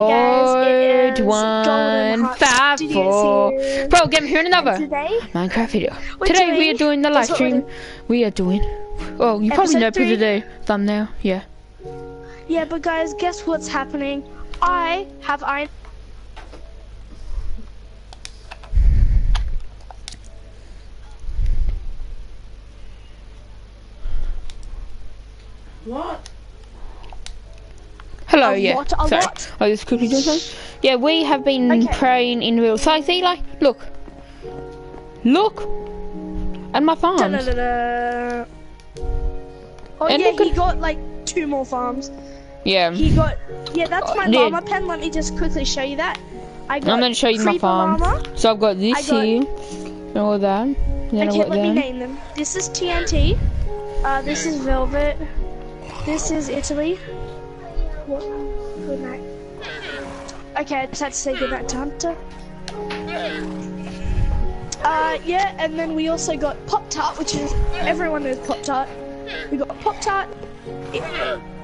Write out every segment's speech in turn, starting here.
Code is one Golden Heart five Studios four. here. Bro, get here another Today, Minecraft video. We're Today we are doing the live guess what we're stream. We are doing. Oh, you probably know because of three. the thumbnail. Yeah. yeah, but guys, guess what's happening? I have iron. What? Hello. A yeah. what? A Sorry. what? I just quickly do something. Yeah, we have been Okay. praying in real. So see, like, look, look, at my farms. Oh And yeah, he got like two more farms. Yeah. He got yeah, that's my Uh, yeah. llama pen. Let me just quickly show you that. I got I'm gonna show you my farm. llama. So I've got this got- here, and all that. Then Okay, let me name them. This is TNT. Uh, this is Velvet. This is Italy. Good night. Okay, I just had to say goodnight to Hunter. Uh, yeah, and then we also got Pop Tart, which is everyone knows Pop Tart. We got Pop Tart.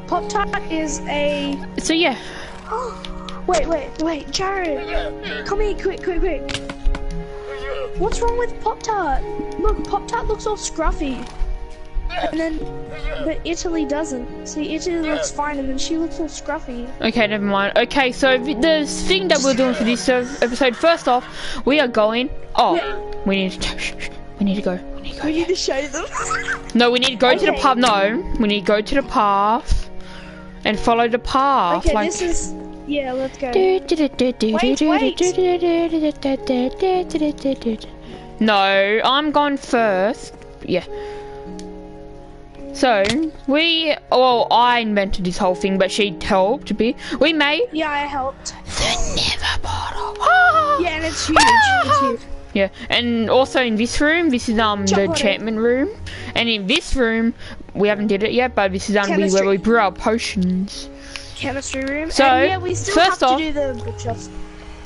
Pop Tart is a. So yeah, wait, wait, wait, Jarrod, come here, quick, quick, quick. What's wrong with Pop Tart? Look, Pop Tart looks all scruffy. And then, but Italy doesn't. See, Italy looks fine, and then she looks all scruffy. Okay, never mind. Okay, so the thing that we're doing for this uh, episode, first off, we are going. Oh, Yeah. we need to. Shh, shh, we need to go. We need to go. We need to show them. No, we need to go to the pub. No, we need to go to the path and follow the path. okay, like. this is. Yeah, let's go. Wait, wait. No, I'm going first. Yeah. So we, well, I invented this whole thing, but she helped me. We made Yeah, I helped. the Never bottle. Yeah, and it's huge. It's huge. Yeah, and also in this room, this is um the Chocolate. enchantment room, and in this room, we haven't did it yet, but this is um where we brew our potions. Chemistry room. So, and yeah, we still first have off- to do the bookshelves.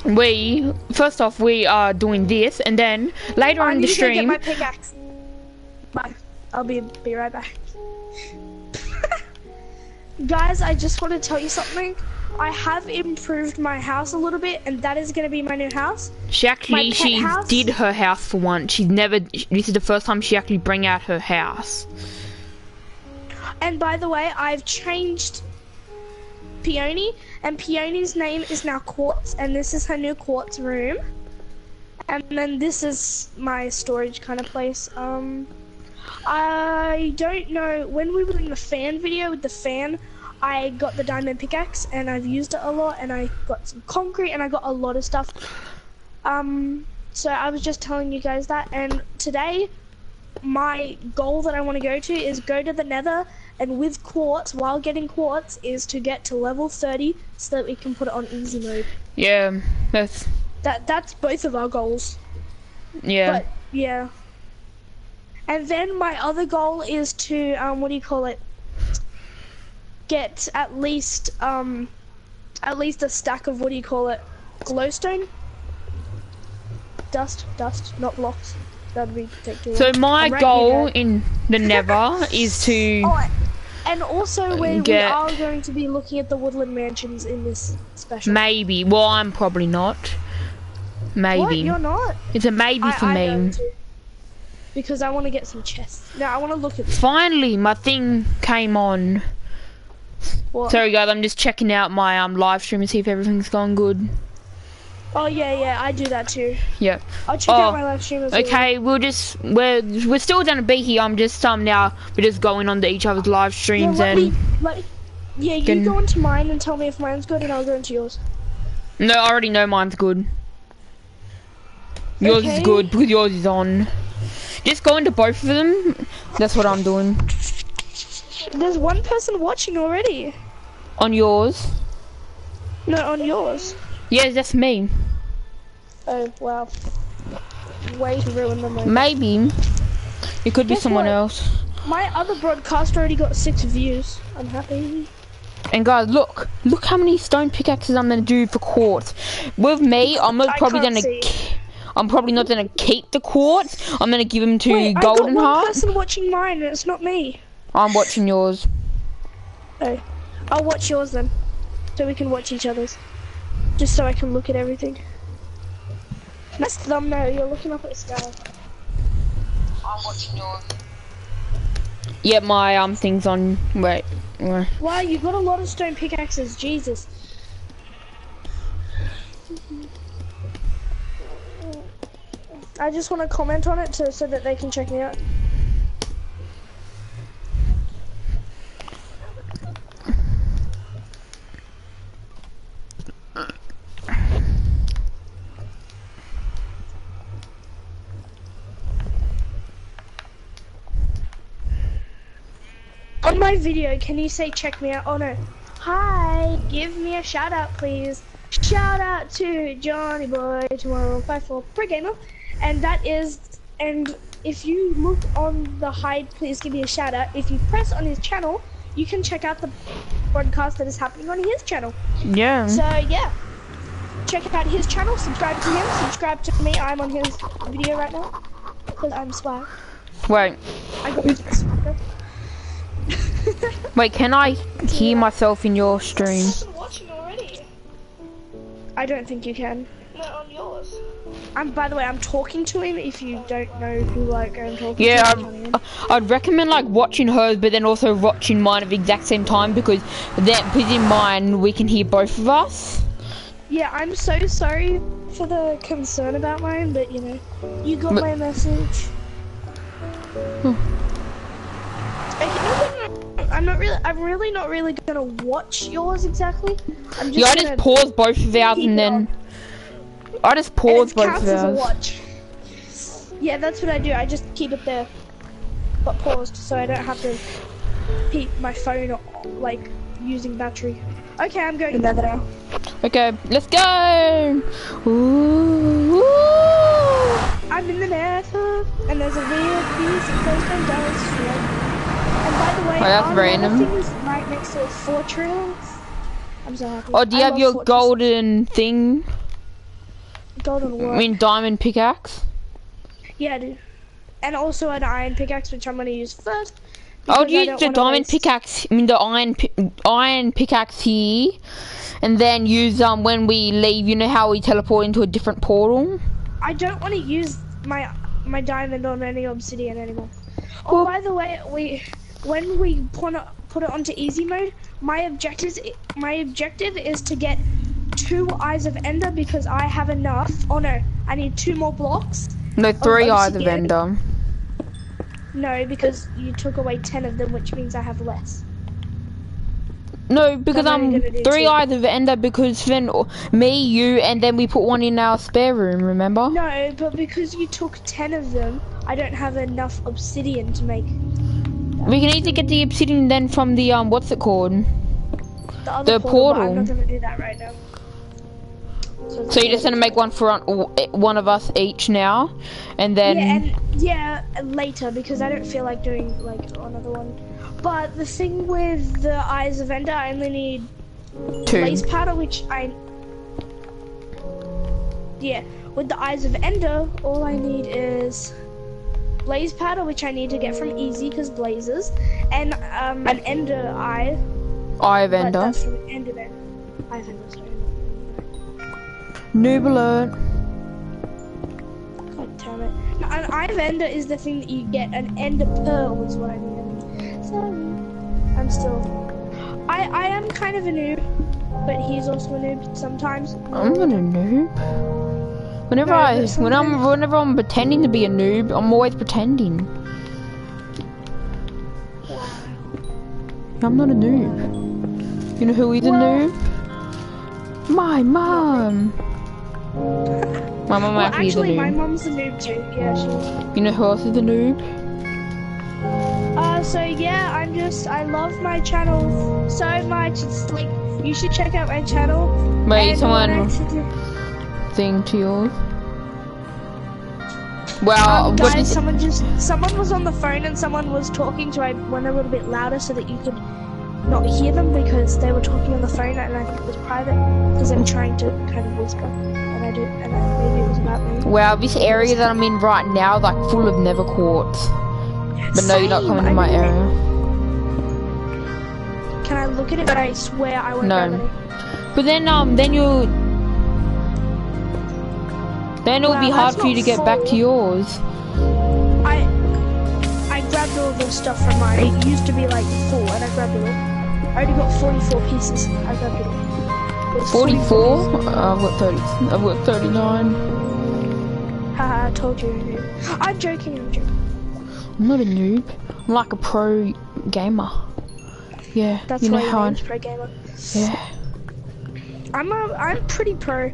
We first off we are doing this, and then later I on in the to get stream, my pickaxe. Bye. I'll be be right back. Guys, I just want to tell you something. I have improved my house a little bit, and that is going to be my new house. she actually she house? did her house for once. She's never. This is the first time she actually bring out her house. And by the way, I've changed Peony, and Peony's name is now Quartz, and this is her new Quartz room. And then this is my storage kind of place. Um, I don't know when we were doing the fan video with the fan. I got the diamond pickaxe and I've used it a lot, and I got some concrete and I got a lot of stuff. Um, so I was just telling you guys that, and today my goal that I want to go to is go to the nether and with quartz while getting quartz is to get to level 30 so that we can put it on easy mode. Yeah, that's That that's both of our goals. yeah. But yeah. And then my other goal is to um what do you call it? Get at least um at least a stack of what do you call it? Glowstone? Dust, dust, not blocks. That'd be too so my it goal in the Nether is to. Oh, and also we, we Get- are going to be looking at the woodland mansions in this special. Maybe. Well, I'm probably not. What? Maybe. You're not? It's a maybe I, for I me. Because I want to get some chests. Now I want to look at Finally, my thing came on. what. Sorry, guys. I'm just checking out my um live stream and see if everything's going good. Oh yeah, yeah, I do that too. Yeah. I'll check Oh, out my live stream as well. Okay, we'll just we're we're still gonna be here. I'm just um now we're just going on to each other's live Yeah, streams let and me, let, yeah, you Can- go into mine and tell me if mine's good, and I'll go into yours. no, I already know mine's good. Yours Okay. is good because yours is on. Just go into both of them. That's what I'm doing. There's one person watching already. On yours. No, on yours. Yes, that's me. Oh wow. Way to ruin the moment. Maybe it could be someone what? else. My other broadcast already got six views. I'm happy. And guys, look, look how many stone pickaxes I'm gonna do for quartz. With me, I'm I probably gonna. see. K- I'm probably not gonna keep the quartz. I'm gonna give them to Wait, Golden I got one Heart. person watching mine, and it's not me. I'm watching yours. Oh, I'll watch yours then, so we can watch each other's. Just so I can look at everything. Nice thumbnail, you're looking up at the sky. I'm watching yours. Yeah, my um thing's on. Wait. wait. Wow, you've got a lot of stone pickaxes, Jesus. I just want to comment on it to, so that they can check me out. On my video, can you say check me out? Oh no. Hi, give me a shout out, please. Shout out to Johnny Boy tomorrow five four pro gamer, and that is and if you look on the hide, please give me a shout out. If you press on his channel, you can check out the broadcast that is happening on his channel. Yeah. So yeah, check out his channel. Subscribe to him. Subscribe to me. I'm on his video right now because I'm swag. Wait. I got swagger. Wait. Can I hear myself in your stream? watching already. I don't think you can. No, on yours. I'm. By the way, I'm talking to him. If you don't know who like I'm talking Yeah, to, him. I'd, I'd recommend like watching hers, but then also watching mine at the exact same time because then, because in mine we can hear both of us. Yeah, I'm so sorry for the concern about mine, but you know, you got But- my message. Okay, no, I'm not really. I'm really not really gonna watch yours exactly. I'm just Yeah, I just pause both of ours and then on. I just And pause it both of as ours. watch. Yeah, that's what I do. I just keep it there, but paused, so I don't have to keep my phone like using battery. Okay, I'm going there now. Okay, let's go. Ooh, ooh. I'm in the nether, and there's a weird piece of glowstone downstream. And by the way, Oh, that's our random. nether thing right next to a fortress. I'm so happy. Oh, do you I have your fortress- golden thing? Golden I mean, diamond pickaxe. Yeah, do. And also an iron pickaxe, which I'm gonna use first. I would because I use the diamond waste- pickaxe. I mean, the iron iron pickaxe here, and then use um when we leave. You know how we teleport into a different portal. I don't want to use my my diamond on any obsidian anymore. Oh, Well- by the way, we when we put it, put it onto easy mode, my objective my objective is to get two eyes of ender because I have enough. Oh no, I need two more blocks. No, three eyes of ender. No, because you took away ten of them, which means I have less. No, because I'm I'm three two. eyes of ender because then me, you, and then we put one in our spare room. Remember? No, but because you took ten of them, I don't have enough obsidian to make We can easily get the obsidian then from the um what's it called? the other The portal. but I'm not gonna do that right now. So you're just gonna make one for one- one of us each now, and then yeah, and yeah, later because I don't feel like doing like another one. But the thing with the eyes of Ender, I only need two. blaze powder, which I yeah, with the eyes of Ender, all I need is blaze powder, which I need to get from Easy because blazes, and um an Ender eye. Eye of ender. Enderman. Eye of Ender. Noob alert. God damn it. No, an eye of ender is the thing that you get. An ender pearl is what I mean. Sorry. I'm still. I I am kind of a noob, but he's also a noob sometimes. I'm not a noob. Whenever No, I, when I'm, whenever I'm pretending to be a noob, I'm always pretending. I'm not a noob. You know who is a noob? My mom. My mom Well, actually, actually, is a my mom's a noob too. Yeah, she's. You know who else is a noob? Uh, so yeah, I'm just. I love my channel so much. It's like you should check out my channel. Wait, And someone what I should do- thing to yours. Well, Um, guys, did- someone just someone was on the phone and someone was talking, to I went a little bit louder so that you could not hear them because they were talking on the phone and I think it was private because I'm trying to kind of whisper and I do and I, maybe it was about me. Well, this area that I'm in right now, like full of nether quartz. But no, you're not coming to my area. Can I look at it? But I swear I won't No. But then, um, then you, Then it will Wow, be hard for you to not get back to yours. I I grabbed all the stuff from mine. It used to be like full, and I grabbed it all. I already got 44 pieces. I grabbed it all. 44? 44. Uh, I've got 30. I've got 39. Haha, I told you. I'm joking. I'm joking. I'm not a noob. I'm like a pro gamer. Yeah, That's you know why how I, name's pro gamer. yeah. I'm a, I'm pretty pro.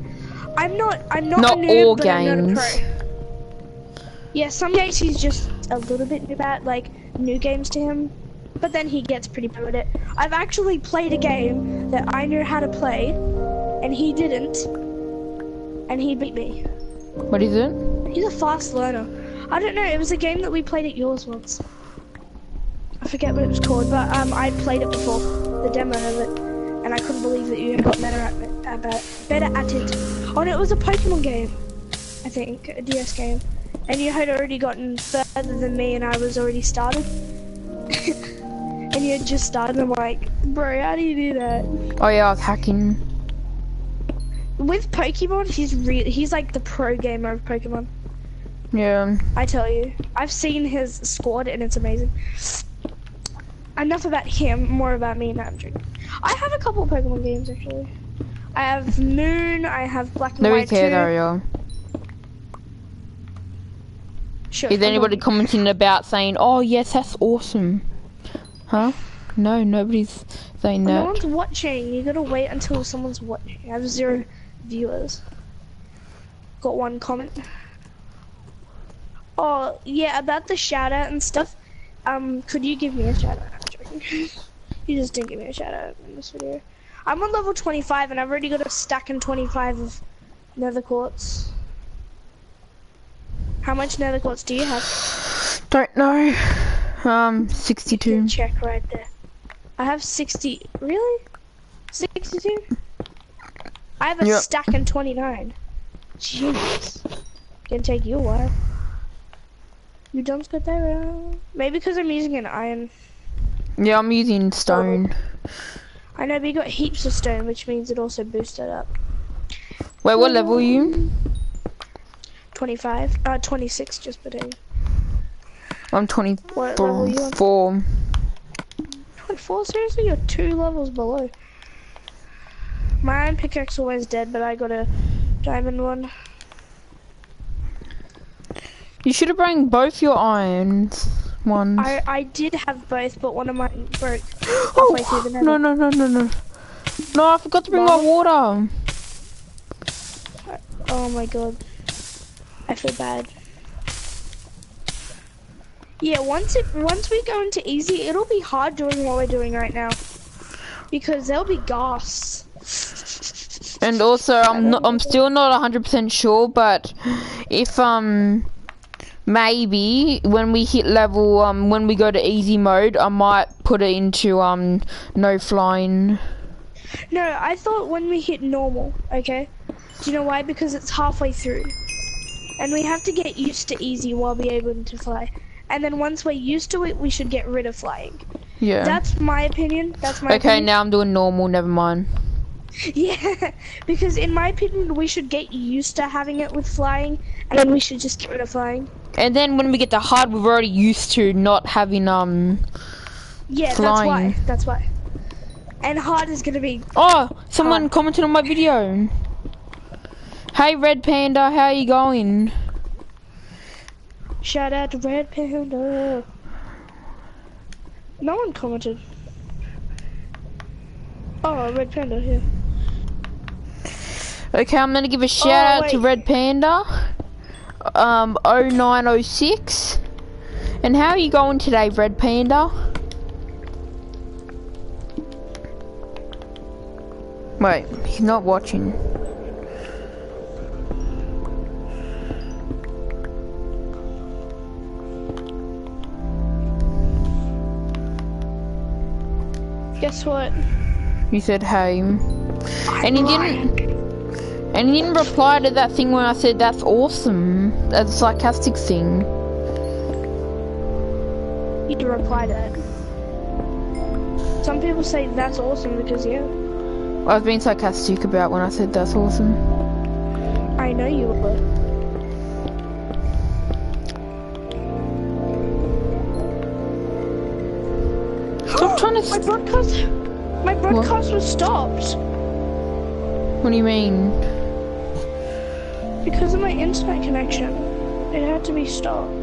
I'm not. I'm not. Not a noob, all but I'm not a games. pro. Yeah, some games he's just a little bit new at, like new games to him. But then he gets pretty good at it. I've actually played a game that I knew how to play, and he didn't, and he beat me. What is it? He's a fast learner. I don't know. It was a game that we played at yours once. I forget what it was called, but um, I played it before, the demo of it, and I couldn't believe that you had got better at it. About, better at it. Oh no, it was a Pokemon game. I think a DS game, and you had already gotten further than me, and I was already started. and you had just started. I'm like, bro, how do you do that? Oh yeah, I was hacking. With Pokemon, he's real. He's like the pro gamer of Pokemon. Yeah. I tell you, I've seen his squad and it's amazing. Enough about him, more about me. Now I'm joking. I have a couple of Pokemon games actually. I have Moon, I have Black and me White care 2. though, yo. Sure, Is anybody not- commenting about saying, "Oh yes, that's awesome"? Huh? No, nobody's saying No one's watching. You gotta wait until someone's watching. I have zero viewers. Got one comment. Oh yeah, about the shout out and stuff. Um, could you give me a shout out? You just didn't give me a shout out in this video. I'm on level 25 and I've already got a stack and 25 of nether quartz. How much nether quartz do you have? Don't know. Um, You can 62. check right there. I have 60. Really? 62? I have a Yep. stack and 29. Jeez. Gonna take you a while. You don't get that uh, Maybe because I'm using an iron. Yeah, I'm using stone. I know, but you got heaps of stone, which means it also boosted up. Wait, what level are you? 25. Uh, 26, just putting. I'm What level are you on? 24. 24? Seriously? You're two levels below. My iron pickaxe always dead, but I got a diamond one. You should have bring both your irons ones. I, I did have both, but one of mine broke halfway through the nether. no, no, no, no, no. No, I forgot to bring my water. Oh my god. I feel bad. Yeah, once it once we go into easy, it'll be hard doing what we're doing right now. Because there'll be ghasts. And also, I'm not, I'm still not 100% sure, but if um maybe when we hit level um when we go to easy mode, I might put it into um no flying. No, I thought when we hit normal, okay? Do you know why? Because it's halfway through. And we have to get used to easy while we're able to fly. And then once we're used to it, we should get rid of flying. Yeah. That's my opinion. That's my okay, opinion. now I'm doing normal. Never mind. Yeah, because in my opinion, we should get used to having it with flying, and then we should just get rid of flying. And then when we get to hard, we're already used to not having um. Yeah, Flying. that's why. That's why. And hard is gonna be. Oh, someone Hard. commented on my video. Hey, Red Panda, how are you going? Shout out to Red Panda. No one commented. Oh, Red Panda here. Okay, I'm gonna give a shout out to. Red Panda. Um, 0906. And how are you going today, Red Panda? Wait, he's not watching. Guess what? You said hey. And he didn't and he didn't reply to that thing when I said that's awesome. That sarcastic thing. You to reply to that. Some people say that's awesome because yeah, I was being sarcastic about when I said that's awesome. I know you were. To. My broadcast, my broadcast was stopped What do you mean? because of my internet connection. It had to be stopped.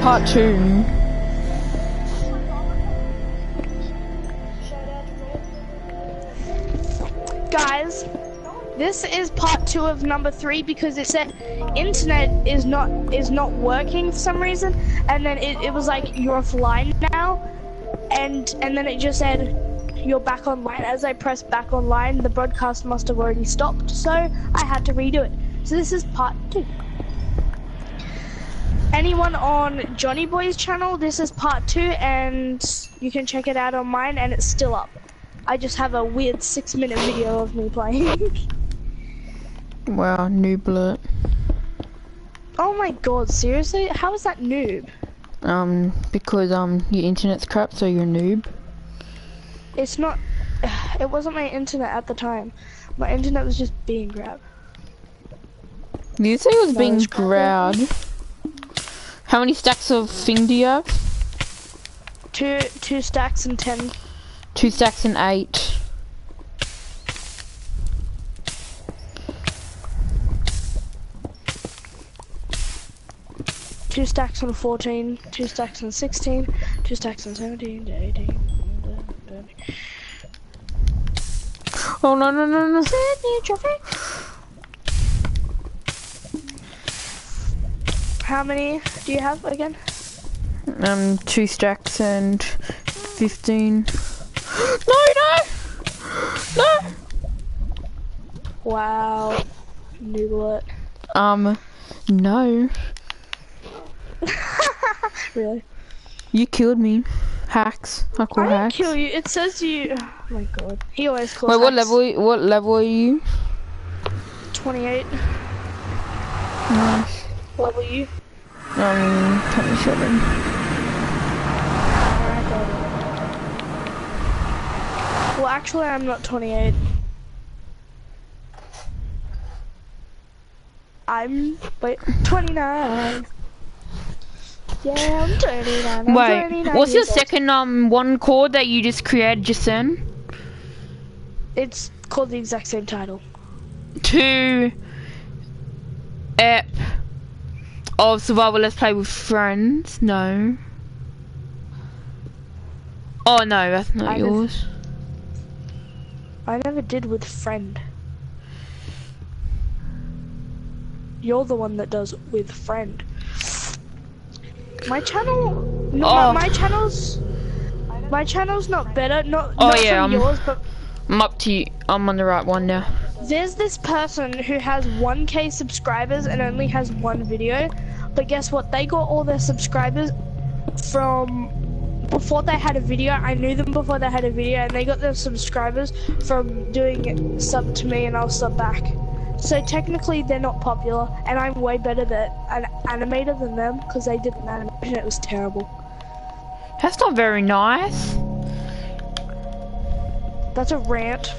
Part two. Guys, this is part two of number three because it said internet is not is not working for some reason, and then it, it was like you're offline now, and and then it just said you're back online. As I pressed back online, the broadcast must have already stopped, so I had to redo it. So this is part two. Anyone on Johnny Boy's channel, this is part two, and you can check it out on mine, and it's still up. I just have a weird six minute video of me playing. Wow, noob alert. oh my god, seriously? How is that noob? Um, because um your internet's crap, so you're a noob. It's not. It wasn't my internet at the time. My internet was just being grabbed. You say it was being crap. grabbed. How many stacks of thing do you have? Two two stacks and ten. Two stacks and eight. Two stacks and 14, two stacks and 16, two stacks and 17, 18. Oh no no no no! How many do you have again? Um, two stacks and fifteen. No no no! Wow. Noob alert. Um, no. really? You killed me. Hacks. I call I didn't hacks. kill you. It says you. Oh my god. He always calls Wait, what hacks. level? What level are you? 28. Nice. What level are you? Um, twenty-seven. Well, actually, I'm not 28. I'm wait 29. Yeah, I'm 29. I'm Wait, 29 what's your old. second um one chord that you just created just then? It's called the exact same title. Two ep of survival let's play with friends. No. Oh no, that's not I yours. I never did with friend. You're the one that does with friend. My channel, no, Oh. my, my channel's, my channel's not better. Not, Oh, not yeah, from um, yours, but I'm up to you. I'm on the right one now. There's this person who has 1k subscribers and only has one video, but guess what? They got all their subscribers from before they had a video. I knew them before they had a video, and they got their subscribers from doing sub to me and I'll sub back. So technically, they're not popular, and I'm way better than an animator than them because they did an animation. It was terrible. That's not very nice. That's a rant.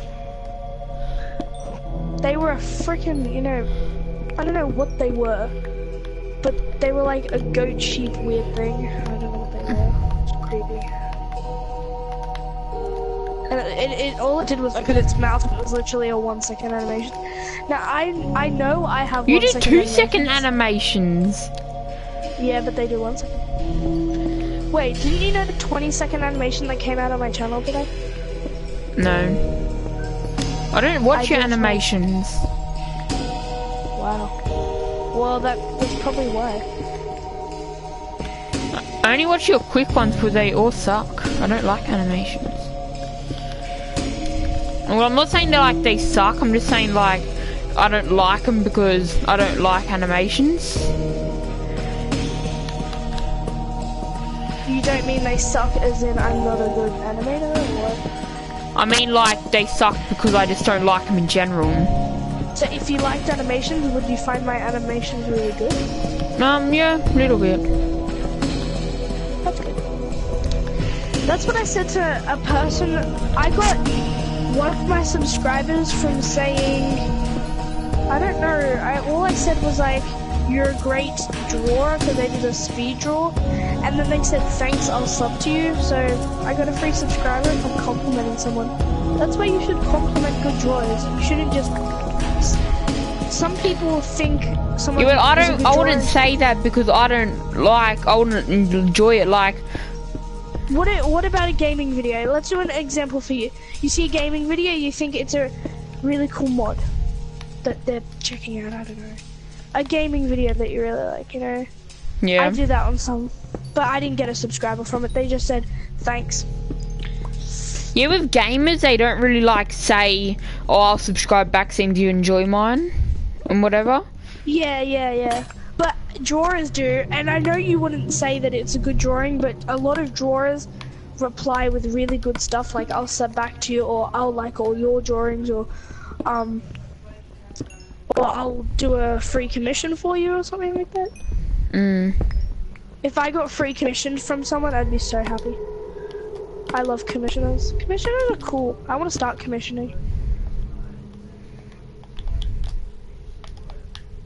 They were a freaking, you know, I don't know what they were, but they were like a goat sheep weird thing. I don't know what they were. It's creepy. And it, it, it all it did was look at its mouth. and It was literally a one second animation. Now I I know I have. You did second two second animations. animations. Yeah, but they do one second. Wait, didn't you know the 20 second animation that came out on my channel today? No. I don't watch I your animations. Wow. Well, that, that's probably why. I only watch your quick ones because they all suck. I don't like animations. Well, I'm not saying that like they suck. I'm just saying like I don't like them because I don't like animations. You don't mean they suck as in I'm not a good animator or what? I mean like they suck because I just don't like them in general. So if you liked animations, would you find my animations really good? Um, yeah, a little bit. That's good. That's what I said to a person. I got one of my subscribers from saying, I don't know. I all I said was like, "You're a great drawer," because they did a speed draw, and then they said, "Thanks, I'll sub to you." So I got a free subscriber from complimenting someone. That's why you should compliment good drawers. You shouldn't just. Some people think someone. Yeah, but I don't. I wouldn't say that because I don't like. I wouldn't enjoy it. Like, What i- what about a gaming video? Let's do an example for you. You see a gaming video, you think it's a really cool mod that they're checking out. I don't know. A gaming video that you really like, you know. yeah. I do that on some, but I didn't get a subscriber from it. They just said thanks. Yeah, with gamers, they don't really like say, "Oh, I'll subscribe back." seeing do you enjoy mine, and whatever. Yeah, yeah, yeah. But drawers do, and I know you wouldn't say that it's a good drawing, but a lot of drawers reply with really good stuff like I'll sub back to you or I'll like all your drawings or um or I'll do a free commission for you or something like that. Mm. If I got free commissioned from someone, I'd be so happy. I love commissioners. Commissioners are cool. I want to start commissioning.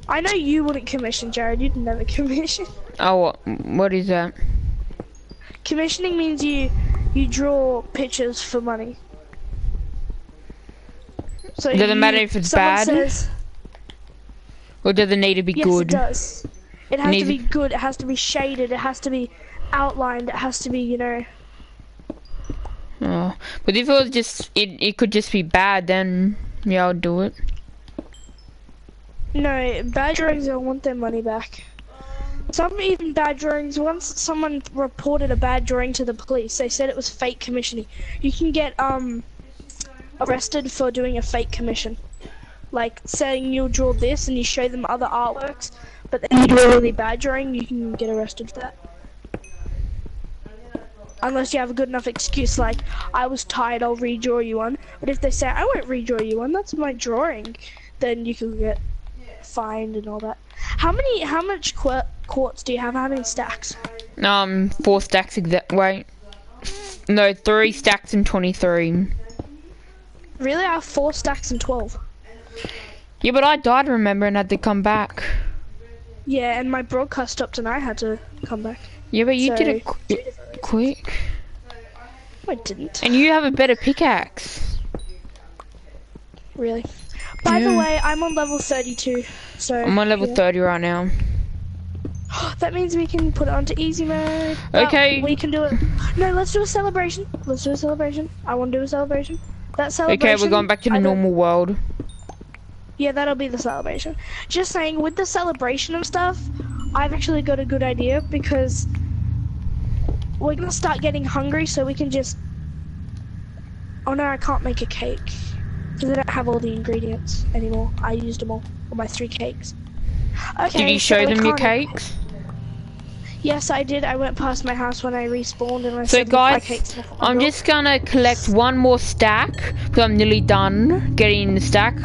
I know you wouldn't commission, Jarrod. You'd never commission. Oh, what, what is that? Commissioning means you you draw pictures for money. So Doesn't you- matter if it's bad? Says, Or does it need to be yes, good? it does. It has to be good. It has to be shaded. It has to be outlined. It has to be, you know. Oh. But if it was just, it, it could just be bad, then yeah, I'll do it. No, bad drawings don't want their money back. Some even bad drawings. Once someone reported a bad drawing to the police, they said it was fake commissioning. You can get um arrested for doing a fake commission, like saying you'll draw this and you show them other artworks, but then you do a really bad drawing, you can get arrested for that. Unless you have a good enough excuse, like I was tired, I'll redraw you one. But if they say I won't redraw you one, that's my drawing, then you can get fined and all that. How many? How much qu- quartz do you have? How many stacks? Um, four stacks exact. Wait, no, three stacks and twenty-three. Really, I have four stacks and twelve. Yeah, but I died, remember, and had to come back. Yeah, and my broadcast stopped, and I had to come back. Yeah, but you did So- it qu- quick, I didn't. and you have a better pickaxe. Really. By the way, I'm on level 32, so I'm on level yeah. thirty right now. that means we can put it onto easy mode. Okay. we can do it. No, let's do a celebration. Let's do a celebration. I want to do a celebration. That celebration. Okay, we're going back to the I don't- normal world. Yeah, that'll be the celebration. Just saying, with the celebration and stuff, I've actually got a good idea because we're gonna start getting hungry, so we can just. Oh no, I can't make a cake because I don't have all the ingredients anymore. I used them all on my three cakes. Okay. Did you show we them your cakes? Yes, I did. I went past my house when I respawned and I So said, "Look, my guys, I'm just gonna collect one more stack because I'm nearly done getting the stack.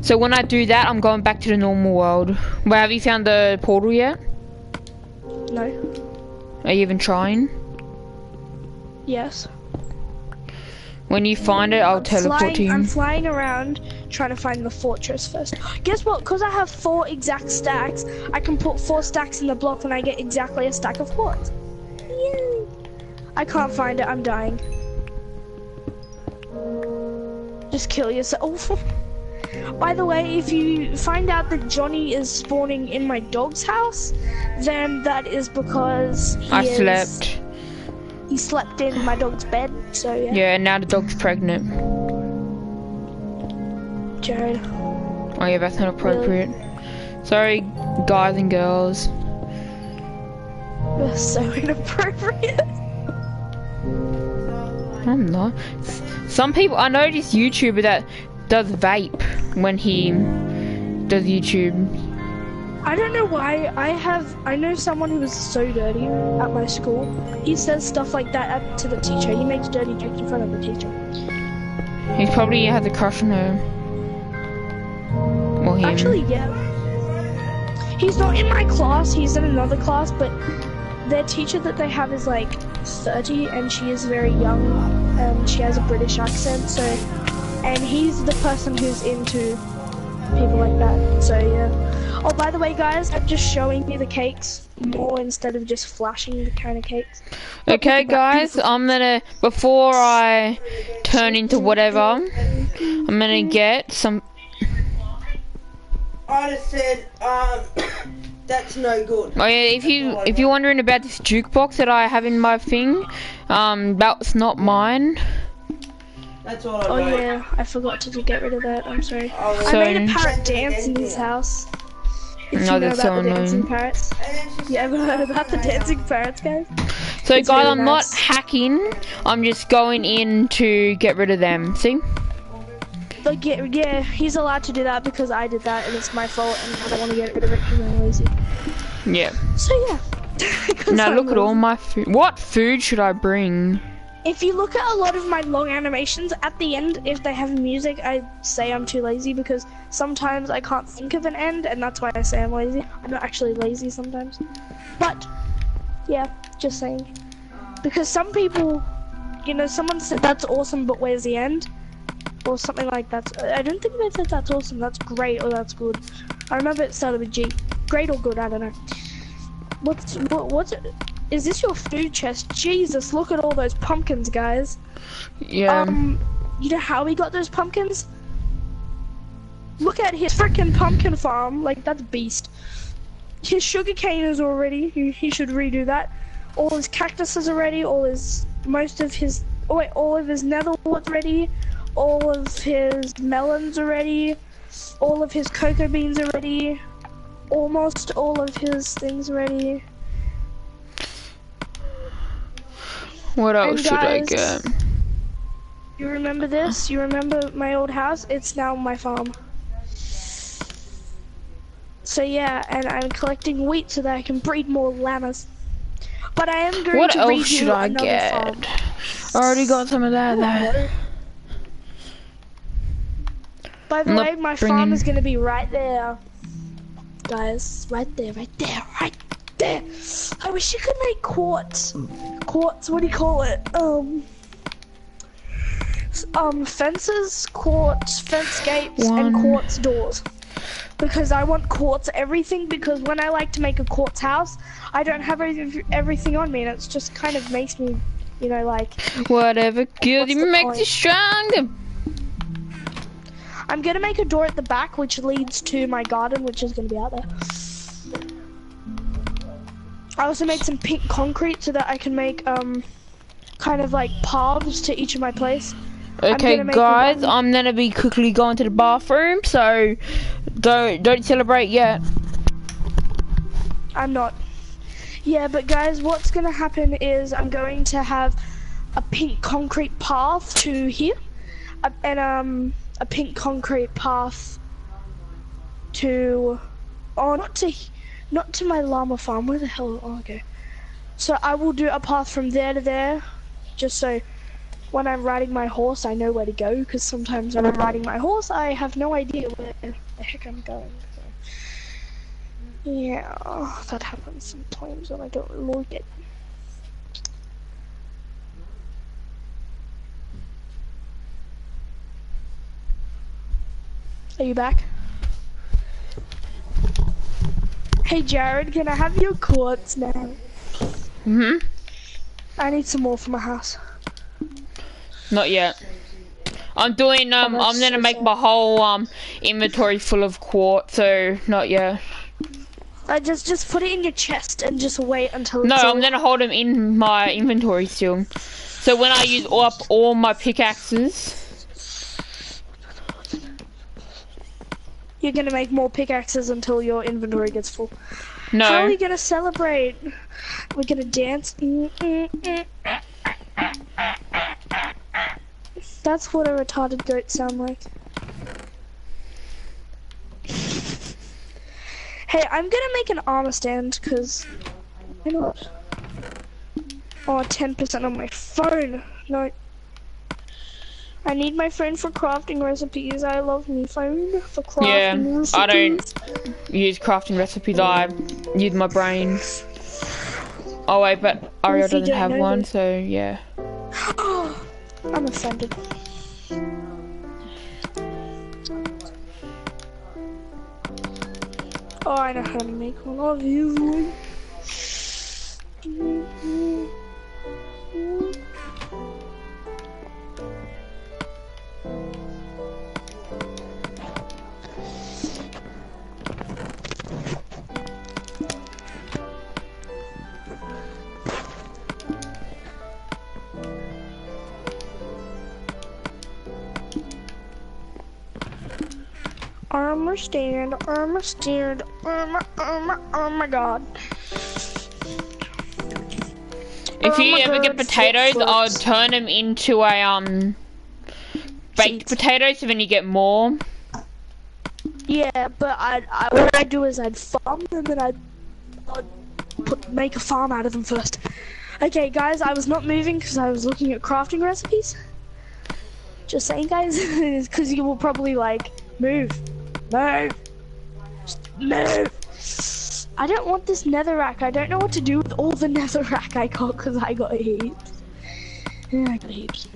So when I do that, I'm going back to the normal world. Wait, have you found the portal yet? no. Are you even trying? Yes. When you find it, I'll teleport flying, to you. I'm flying around trying to find the fortress first. Guess what? Because I have four exact stacks, I can put four stacks in the block and I get exactly a stack of quartz. Yay. I can't find it. I'm dying. Just kill yourself. Oh, By the way, if you find out that Johnny is spawning in my dog's house, then that is because he I is- slept. He slept in my dog's bed. So yeah. Yeah, and now the dog's pregnant. Jarrod. Oh yeah, that's not appropriate. Sorry, guys and girls. You're so inappropriate. I'm not. Some people, I know this YouTuber that does vape when he does YouTube. I don't know why. I have. I know someone who is so dirty at my school. He says stuff like that at, to the teacher. He makes dirty jokes in front of the teacher. He probably has a crush on her. Or him. Actually, yeah. He's not in my class. He's in another class, but their teacher that they have is like 30, and she is very young, and she has a British accent. So, and he's the person who's into people like that. So yeah. Oh, by the way, guys, I'm just showing you the cakes more instead of just flashing the kind of cakes. Okay, guys, I'm gonna before I turn into whatever, I'm gonna get some. I just said, um, that's no good. Oh yeah, if you if you're wondering about this jukebox that I have in my thing, um, that's not mine. That's all I Oh know. yeah, I forgot to get rid of that. I'm sorry. Oh, I So- made a parrot dance in his house. If No, you know that's about so the dancing annoying. parrots. And then she You ever heard about the dancing um, parrots, guys? So It's guys, really I'm not hacking. I'm just going in to get rid of them. See? Like, yeah, yeah, he's allowed to do that because I did that and it's my fault and I don't want to get rid of it because I'm lazy. Yeah. So yeah. Now I'm look at all my food. What food should I bring? If you look at a lot of my long animations, at the end, if they have music, I say I'm too lazy because sometimes I can't think of an end, and that's why I say I'm lazy. I'm not actually lazy sometimes. But, yeah, just saying. Because some people, you know, someone said that's awesome, but where's the end? Or something like that. I don't think they said that's awesome, that's great, or that's good. I remember it started with G. Great or good, I don't know. What's, what, what's, is this your food chest? Jesus, look at all those pumpkins, guys. Yeah. Um, you know how he got those pumpkins? Look at his freaking pumpkin farm. Like, that's beast. His sugarcane is already. He, he should redo that. All his cactuses are ready. All his. Most of his. Oh, wait, all of his netherwort's ready. All of his melons are ready. All of his cocoa beans are ready. Almost all of his things are ready. What else and should I get? You remember this? You remember my old house? It's now my farm. So yeah, and I'm collecting wheat so that I can breed more llamas. But I am going What to else should I get? farm. I already got some of that. there. By the I'm way, my bringing- farm is going to be right there. Guys, right there, right there, right there. I wish you could make quartz. Quartz, what do you call it? Um, um, fences, quartz, fence gates, and quartz doors. Because I want quartz everything. Because when I like to make a quartz house, I don't have everything on me, and it's just kind of makes me, you know, like Whatever kills What's you the makes point? you stronger. I'm gonna make a door at the back which leads to my garden, which is gonna be out there. I also made some pink concrete so that I can make um kind of like paths to each of my place. Okay, a guys, I'm gonna be quickly going to the bathroom, so don't don't celebrate yet. I'm not. Yeah, but guys, what's gonna happen is I'm going to have a pink concrete path to here, and um a pink concrete path to, oh not to, not to my llama farm. Where the hell? Oh, okay. So I will do a path from there to there, just so when I'm riding my horse, I know where to go. Because sometimes when I'm riding my horse, I have no idea where the heck I'm going. So. Yeah, oh, that happens sometimes when I don't like it. Are you back? Hey Jarrod, can I have your quartz now? hmm I need some more for my house. Not yet. I'm doing um. Oh, I'm gonna so make sad. my whole um inventory full of quartz, so not yet. I just just put it in your chest and just wait until it's No, I'm gonna hold them in my inventory still. So when I use up all my pickaxes, You're gonna make more pickaxes until your inventory gets full. no. How are we gonna celebrate? We're gonna dance. Mm, mm, mm. That's what a retarded goat sound like. hey, I'm gonna make an armor stand, cause why not? Oh, 10% on my phone. No. I need my friend for crafting recipes. I love my phone for crafting Yeah, recipes. I don't use crafting recipes. I use my brain. Oh wait, but Ariel doesn't have one, that- so yeah. I'm offended. Oh, I know how to make one of you. Armor stand, armor stand, armor, armor, oh my god. If Oh you ever get God, flip potatoes, I'll turn them into a um baked Seeds. potatoes, so then you get more. Yeah, but I'd, I, what I'd do is I'd farm them and I'd, I'd put, make a farm out of them first. Okay, guys, I was not moving because I was looking at crafting recipes. Just saying, guys, because you will probably like move, move, just move. I don't want this netherrack. I don't know what to do with all the netherrack I got because I got heaps. Yeah, I got heaps.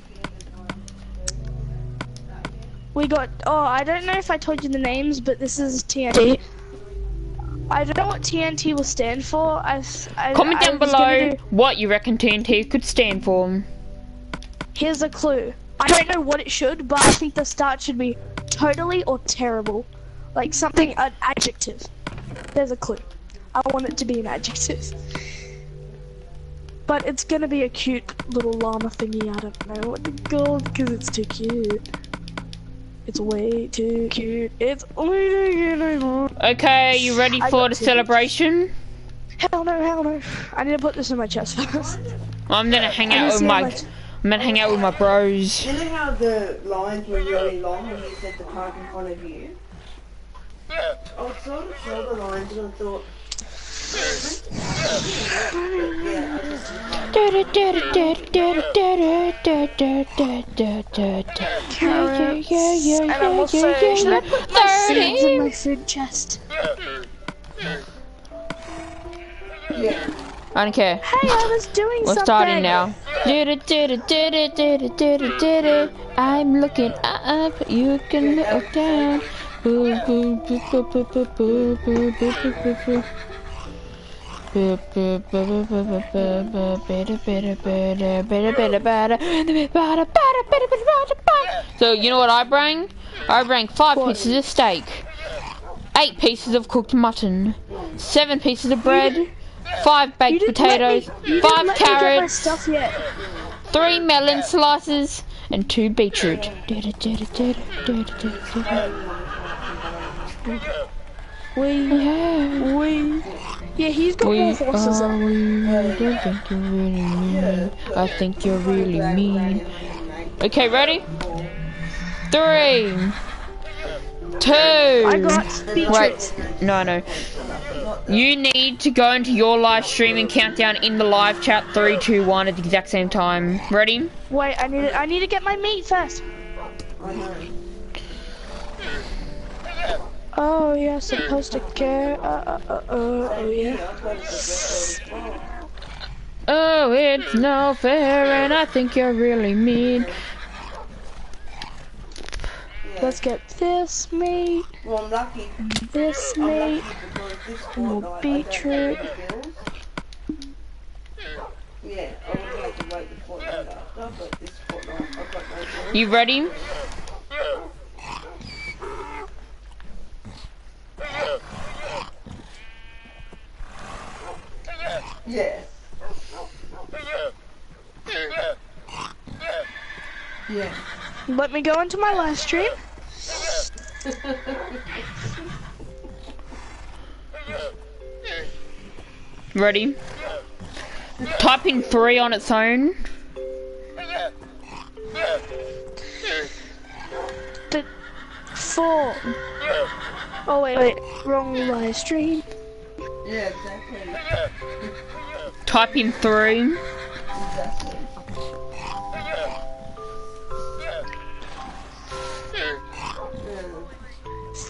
We got. Oh, I don't know if I told you the names, but this is TNT. I don't know what TNT will stand for. I, s- I- Comment I down was gonna below do- what you reckon TNT could stand for. here's a clue. I don't know what it should, but I think the start should be totally or terrible, like something an adjective. There's a clue. I want it to be an adjective. But it's gonna be a cute little llama thingy. I don't know what to call because it's too cute. It's way too cute. It's way too cute. I want- Okay, you ready for the two. celebration? Hell no, hell no. I need to put this in my chest first. I'm gonna hang out with see my much- I'm gonna hang out with my bros. You know how the lines were really long when you said the card in front of you? I chest. I don't care. Hey, I was doing We're something. We're starting now. I'm looking up, you can look down. So you know what I bring? I bring five pieces of steak, eight pieces of cooked mutton, seven pieces of bread, five baked potatoes, five carrots, three melon slices, and two beetroot. We, Yeah. we. Yeah, he's got We more horses. are than- ah, weird. I think you're really mean. I think you're really mean. Okay, ready? Three, two. I got. Wait, no, no. You need to go into your live stream and count down in the live chat three, two, one at the exact same time. Ready? Wait, I need to, I need to get my meat first. Oh, you're supposed to care. Uh, uh, uh, uh, oh, yeah. Oh, it's no fair, and I think you're really mean. Let's get this meat, this meat, more beetroot. You ready? Yeah. Yeah. Let me go into my last stream. Ready? Typing three on its own. four. Oh wait, wait, wrong live stream. Yeah, exactly. Type in three. Exactly.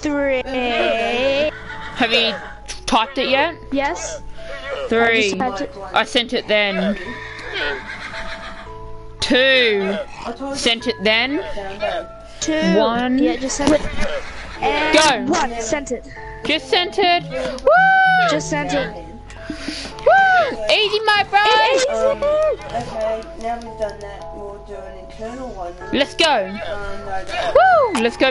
Three. Have you typed it yet? Yes. Three. Typed it. I sent it then. Two. I told you Sent it then. Two. One. Yeah, just sent it. And Go. One. Sent it. Just sent it. Woo! Just sent it. Woo! Easy, my bros. Um, okay, now we've done that, we'll do an internal one. Let's go. Um, no, no. Woo! Let's go.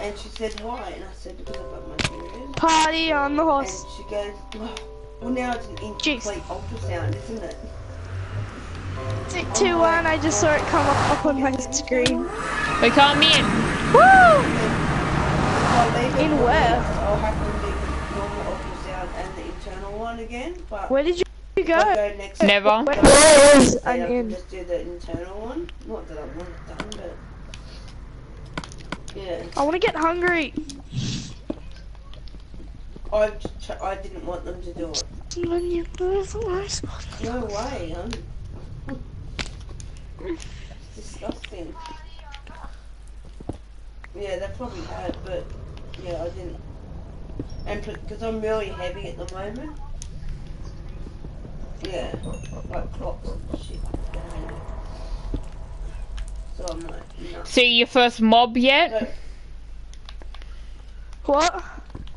And she said, why? And I said, because I've got my period. Party on the And horse. she goes, well, well now it's an incomplete Jeez. ultrasound, isn't it? Three, two, one. I just saw it come up on my screen. We come in. Woo! Well, leave it In where? I'll have to leave the normal ultrasound and the internal one again, but Where did you go? go Never. Where, where is I I'm can in? just do the internal one. Not that I want it done, but yeah. I want to get hungry. I ch- I didn't want them to do it. When you move away. No way, huh? Disgusting. Yeah, they probably had, but yeah, I didn't. And because I'm really heavy at the moment. Yeah, like clocks and shit. So I'm like, no. See your first mob yet? So, What?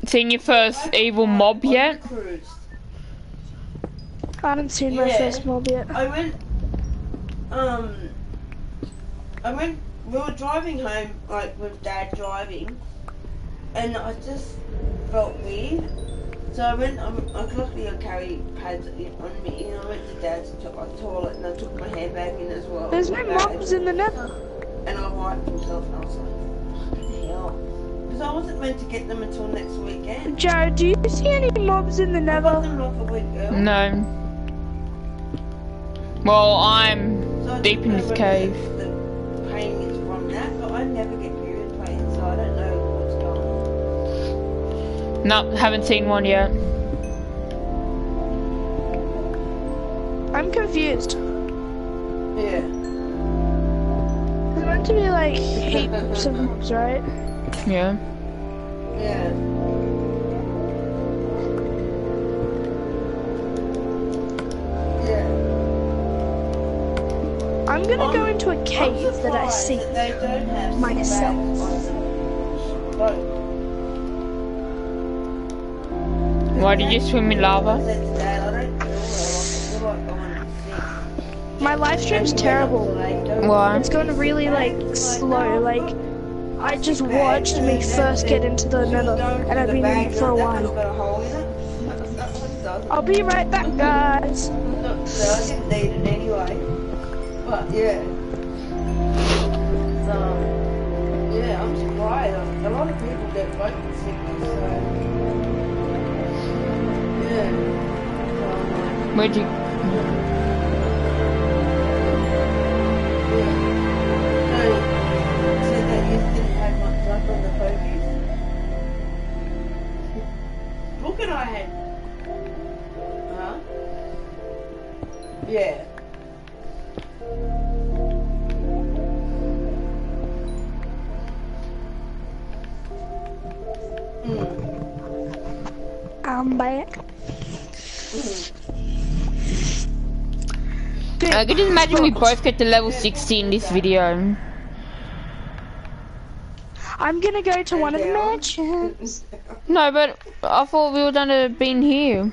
Seen your first evil mob on yet? the cruise, I haven't seen my first mob yet. I went, um, I went, we were driving home, like with dad driving, and I just felt weird. So I went, um, I luckily I carry pads in- on me, and I went to dad's to- uh, toilet and I took my handbag in as well. There's no bag, mobs in the nether. And I wiped myself and I was like, fucking hell. Because I wasn't meant to get them until next weekend. Joe, do you see any mobs in the nether? them like a week early. No. Well, I'm So Deep don't in know this whether cave. No, haven't seen one yet. I'm confused. Yeah. It's meant to be like heaps of mobs, right? Yeah. Yeah. Yeah. I'm gonna go into a I'm cave that I see. that they myself. Why did you swim in lava? said to Dad, I don't feel well. I feel like I'm sick. My live stream's terrible. they Why? It's going really like slow. Like I just watched me first get into the nether, and I've been in it for a while. I'll be right back, guys. I didn't need it anyway. But yeah. So, yeah, I'm surprised. A lot of people get motion the pokies. Look at I had. Huh? Yeah. Mm. I'm back. I could just imagine we both get to level 60 in this video. I'm gonna go to one of the mansions. No, but I thought we were gonna been here.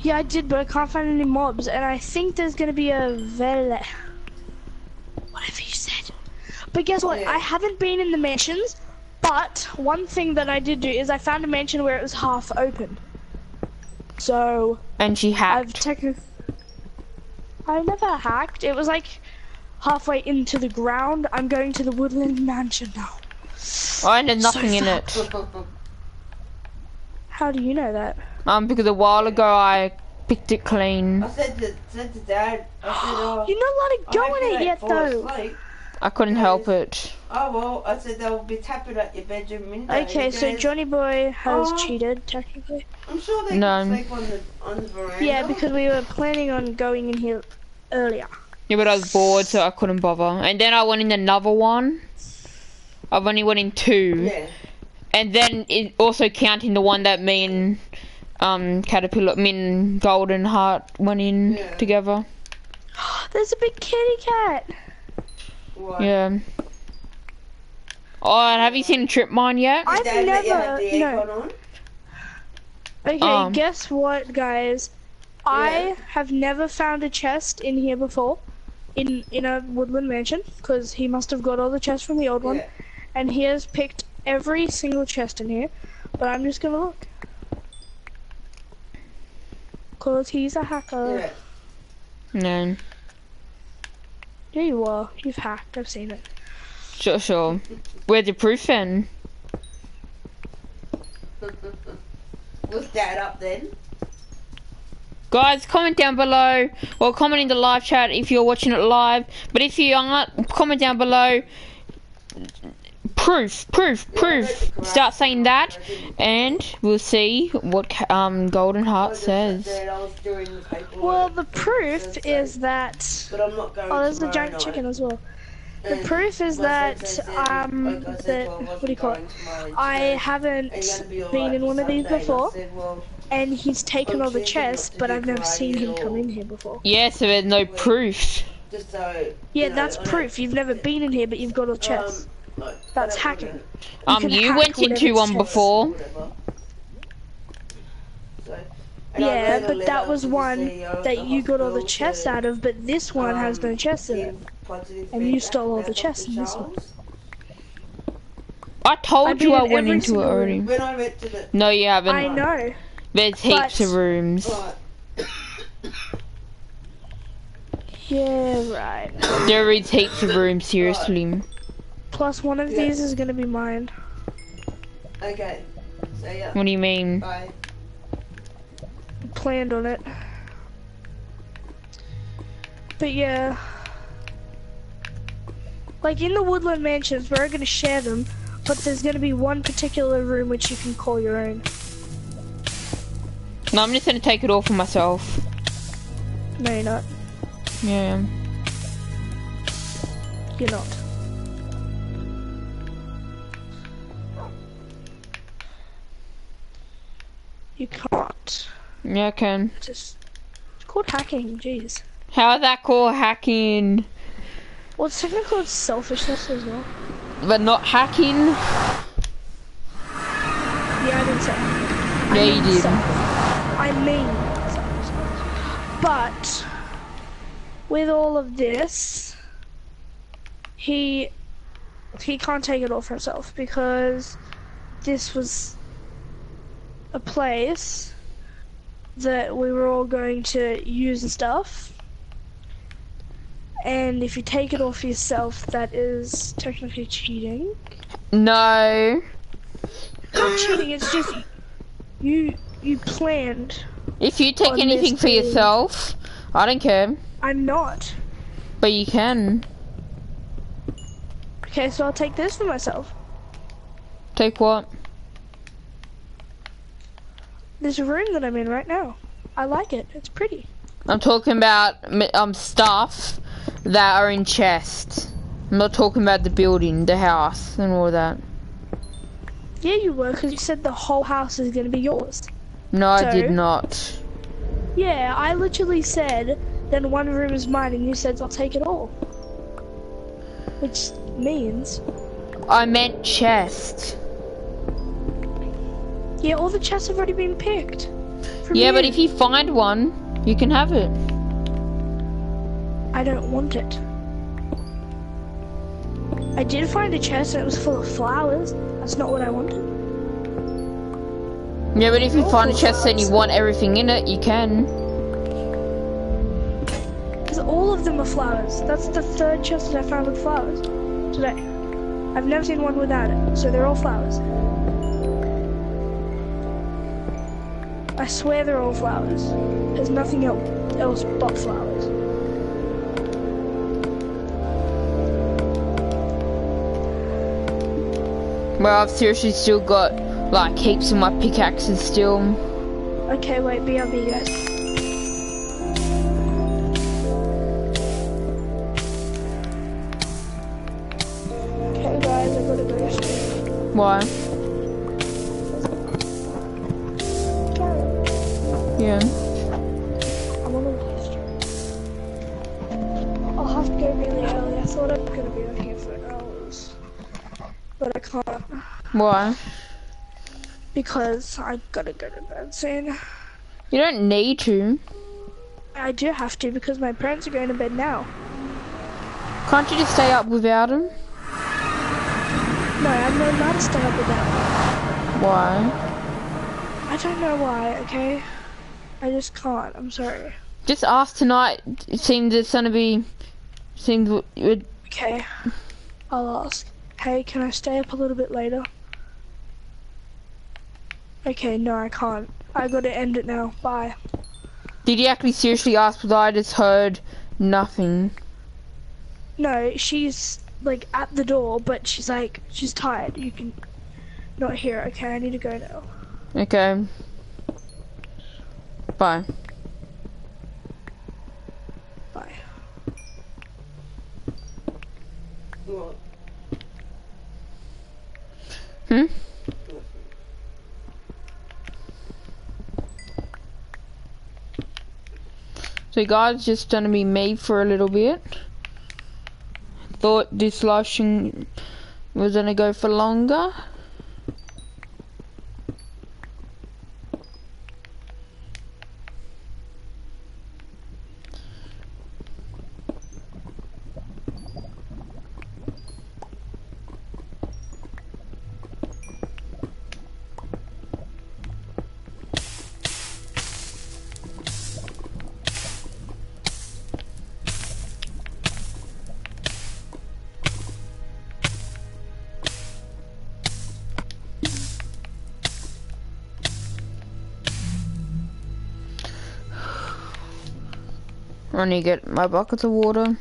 Yeah, I did, but I can't find any mobs, and I think there's gonna be a vele. Whatever you said. But guess what? I haven't been in the mansions, but one thing that I did do is I found a mansion where it was half open. So And she I've hacked. Taken. I never hacked. It was like halfway into the ground. I'm going to the woodland mansion now. I and there's nothing in it. How do you know that? Um, because a while ago I picked it clean. I said to, said to Dad, I said, oh, You're not allowed to go in it don't yet, though. asleep. I couldn't help it. Oh well, I said they'll be tapping at your bedroom window. Okay, so because Johnny Boy has Oh. cheated technically. I'm sure they No. can sleep on the on the veranda. Yeah, because we were planning on going in here earlier. Yeah, but I was bored, so I couldn't bother. And then I went in another one. I've only went in two. Yeah. And then it also counting the one that me and um Caterpillar, me and Golden Heart went in Yeah. together. There's a big kitty cat. What? Yeah. Oh, and have you seen Trip Mine yet? I've Dad let you have never- the no. Okay, Um. guess what, guys? Yeah. I have never found a chest in here before, in in a woodland mansion, because he must have got all the chests from the old one, Yeah. and he has picked every single chest in here. But I'm just gonna look, cause he's a hacker. Yeah. No. Yeah, you are. You've hacked. I've seen it. Sure, sure. Where's your proof then? Was Dad up then? Guys, comment down below or comment in the live chat if you're watching it live. But if you aren't, comment down below. Proof, proof, proof. Start saying that, and we'll see what um Golden Heart says. sat there and I was doing the paperwork. Well, the proof is that. But I'm not going Oh, there's a giant chicken as well. The proof is that um that what do you call it? I haven't Are you gonna be all been in one of these Sunday? And I before, and he's taken all the chests, but I've never seen him come in here before. Yeah, so there's no proof. just so. Yeah, that's proof. You've never been in here, but you've got all chests. That's hacking. wanna- Um, you hack went into one before. So, Yeah, but that was one that you got all the chests out of, but this one has no chests in it. And you stole all the chests in this one. I told I've you I went into it already. When I went to the No, you haven't. I know. There's heaps But- of rooms. Yeah, right. There is heaps of rooms, seriously. Plus, one of Yeah. these is gonna be mine. okay, so yeah, What do you mean? bye. Planned on it. But yeah. Like in the woodland mansions, we're gonna share them, but there's gonna be one particular room which you can call your own. No, I'm just gonna take it all for myself. No, you're not. Yeah. You're not. You can't. Yeah, I can. Just. It's called hacking, jeez. How is that called hacking? Well, it's technically called selfishness as well. But not hacking? Yeah, I didn't say. Yeah, I you mean did. I mean selfishness. But with all of this, he he can't take it all for himself because this was a place that we were all going to use and stuff. And if you take it all for yourself, that is technically cheating. No. Not cheating, it's just you you planned. If you take anything for yourself, I don't care. I'm not. But you can. Okay, so I'll take this for myself. Take what? This room that I'm in right now. I like it. It's pretty. I'm talking about um stuff that are in chests. I'm not talking about the building, the house, and all that. Yeah, you were, because you said the whole house is going to be yours. No, I did not. Yeah, I literally said, then one room is mine, and you said, I'll take it all. Which means, I meant chest. Yeah, all the chests have already been picked. Yeah, but if you find one, you can have it. I don't want it. I did find a chest and it was full of flowers. That's not what I wanted. Yeah, but if you find a chest and you want everything in it, you can. Because all of them are flowers. That's the third chest that I found with flowers today. I've never seen one without it, so they're all flowers. I swear they're all flowers. There's nothing else but flowers. Well, I've seriously still got like heaps of my pickaxes still. Okay, wait, BRB guys. Why? Yeah. I'm on a live stream. I'll have to go really early. I thought I was gonna be on here for hours, but I can't Why? because I gotta go to bed soon. You don't need to. I do have to because my parents are going to bed now. Can't you just stay up without them? No, I'm not allowed to stay up without them. Why? I don't know why. Okay, I just can't. I'm sorry. Just ask tonight. It seems it's gonna be. Seems it would. Okay, I'll ask. Hey, can I stay up a little bit later? Okay, no, I can't. I gotta end it now. Bye. Did you actually seriously ask? Because I just heard nothing. No, she's like at the door, but she's like she's tired. You can not hear. Okay, I need to go now. Okay. Bye. Bye. Hmm? So guys, just gonna be me for a little bit. Thought this live stream was gonna go for longer. I need to get my buckets of water.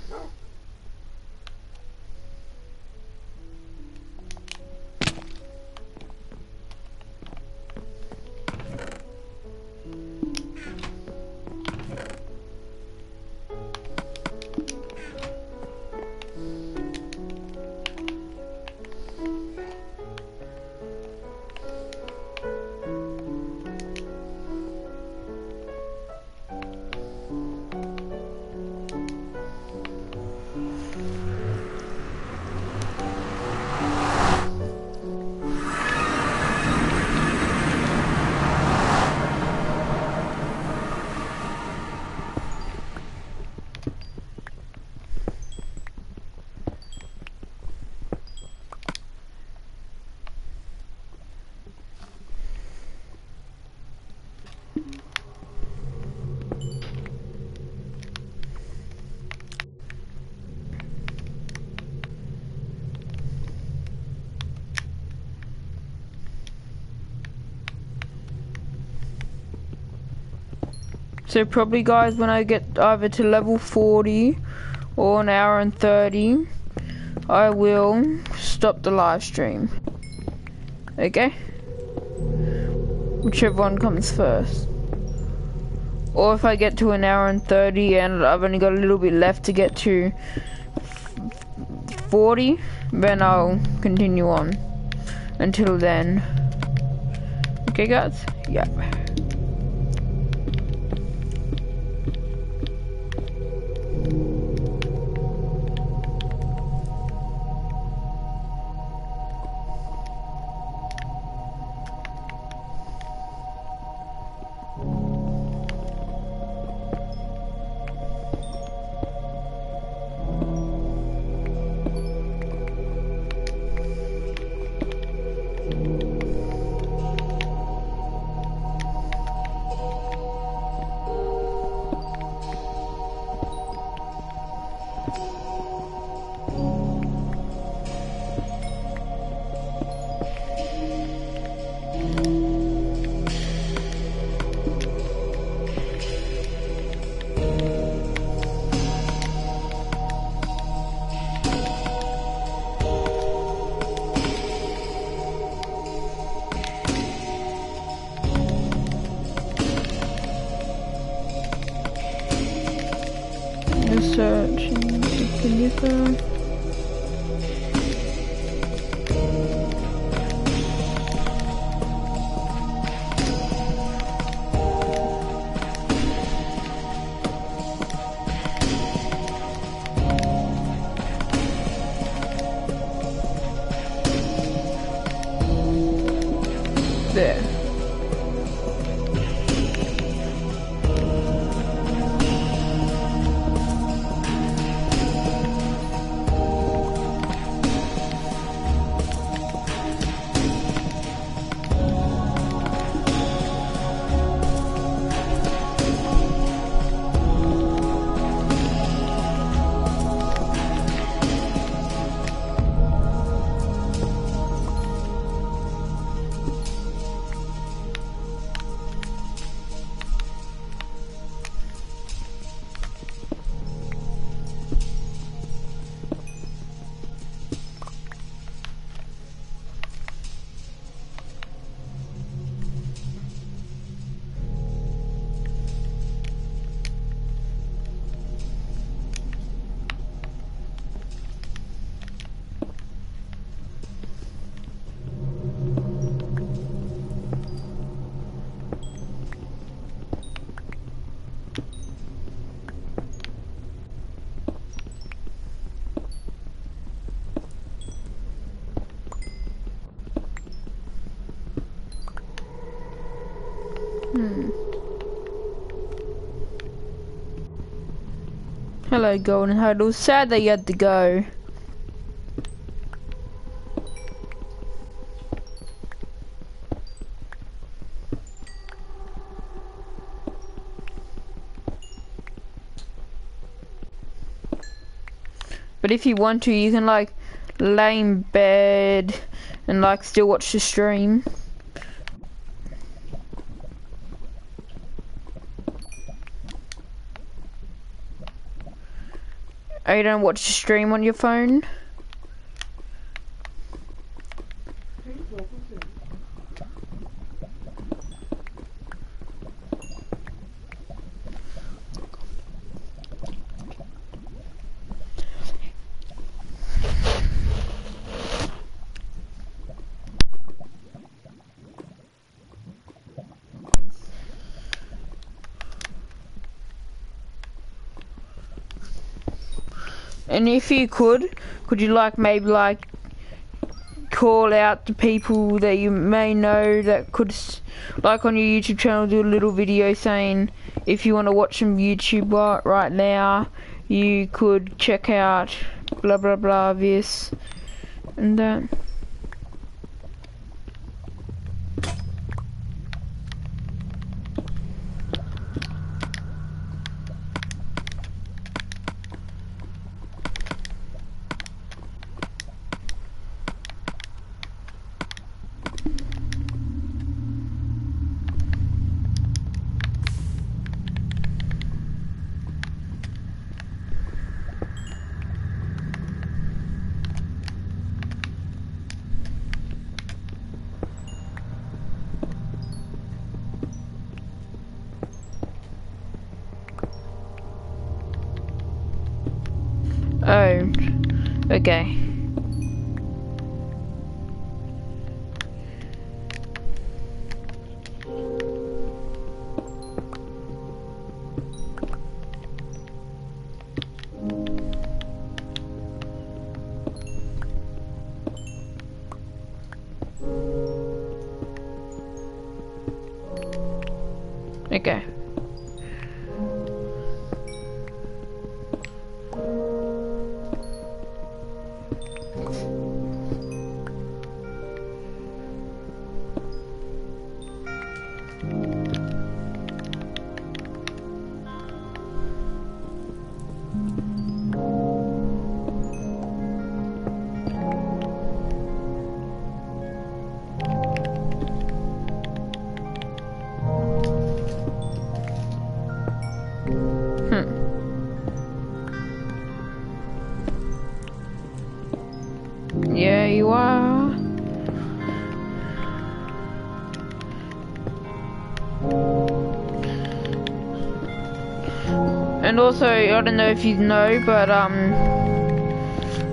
So probably guys when I get either to level 40 or an hour and 30 I will stop the live stream. Okay? Whichever one comes first. Or if I get to an hour and 30 and I've only got a little bit left to get to 40, then I'll continue on until then. Okay guys? Yeah. Hello, Golden Huddle. Sad that you had to go. But if you want to, you can like lay in bed and like still watch the stream. You don't watch the stream on your phone? And if you could, could you like maybe like call out to people that you may know that could, like on your YouTube channel, do a little video saying if you want to watch some YouTube right, right now, you could check out blah blah blah this and that. Oh, okay. I don't know if you know, but um,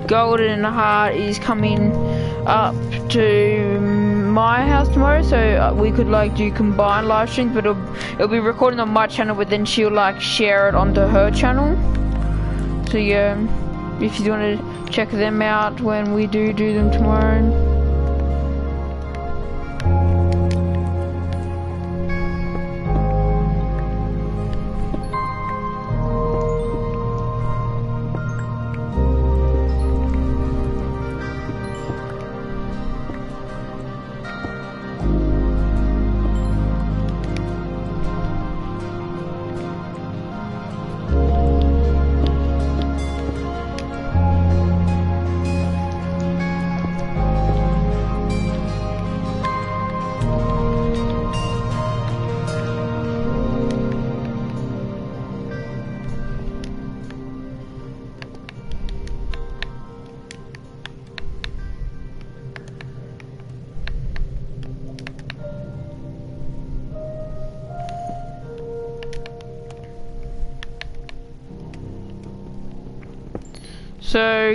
Golden Heart is coming up to my house tomorrow, so uh, we could like do combined live streams, but it'll, it'll be recorded on my channel, but then she'll like share it onto her channel. So yeah, if you want to check them out when we do do them tomorrow.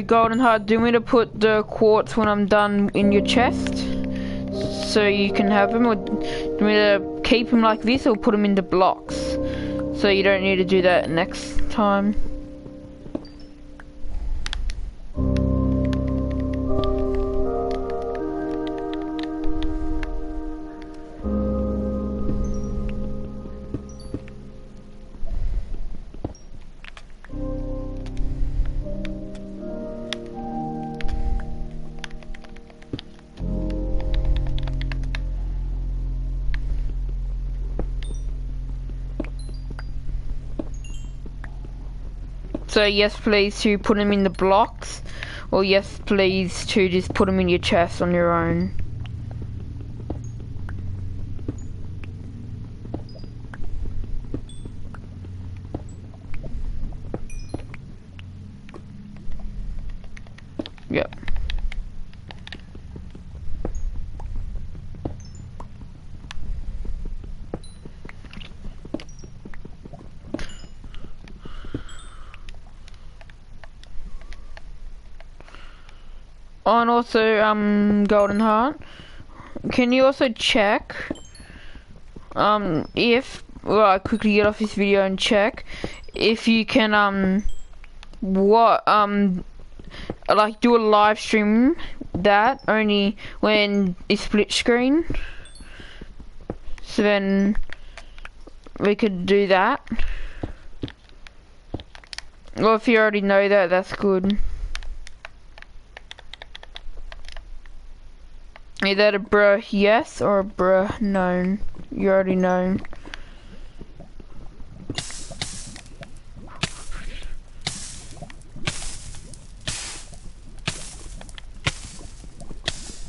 Golden Heart, do you want me to put the quartz when I'm done in your chest? So you can have them, or do you want me to keep them like this, or put them into blocks? So you don't need to do that next time. So yes please to put them in the blocks, or yes please to just put them in your chest on your own. Also, um, Golden Heart, can you also check, um, if, well, I quickly get off this video and check, if you can, um, what, um, like, do a live stream that only when it's split screen, so then we could do that. Well, if you already know that, that's good. Either a bruh yes or a bruh no. You already know.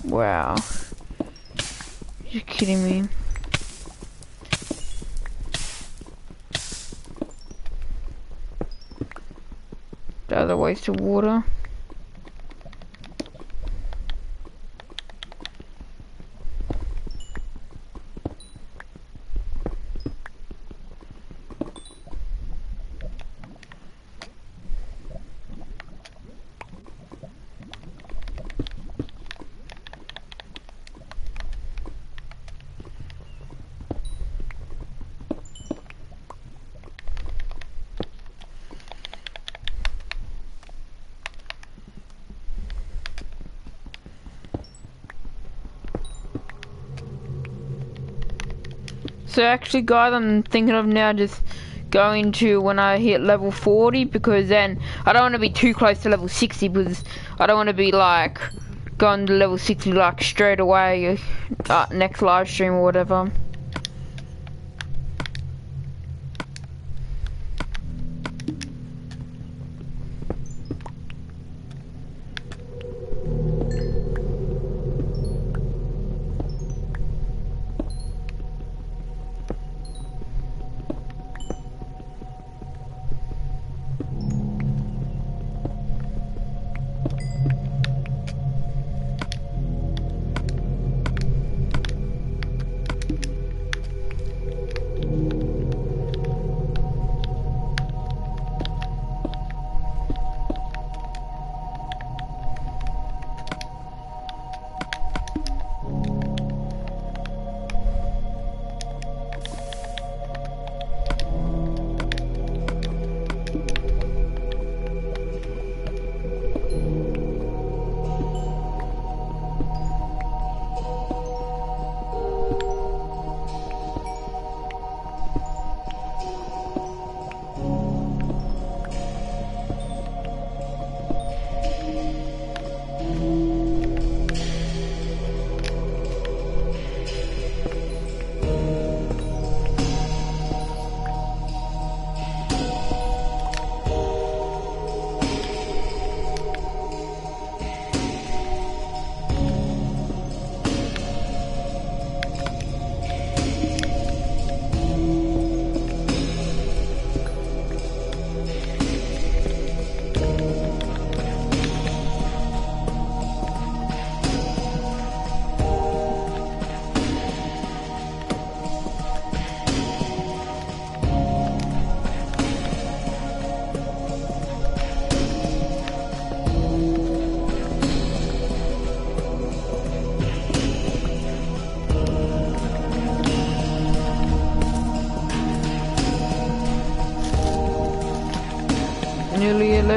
Wow. You're kidding me. The other waste of water. So actually guys, I'm thinking of now just going to when I hit level 40 because then I don't want to be too close to level 60 because I don't want to be like going to level 60 like straight away uh, next live stream or whatever.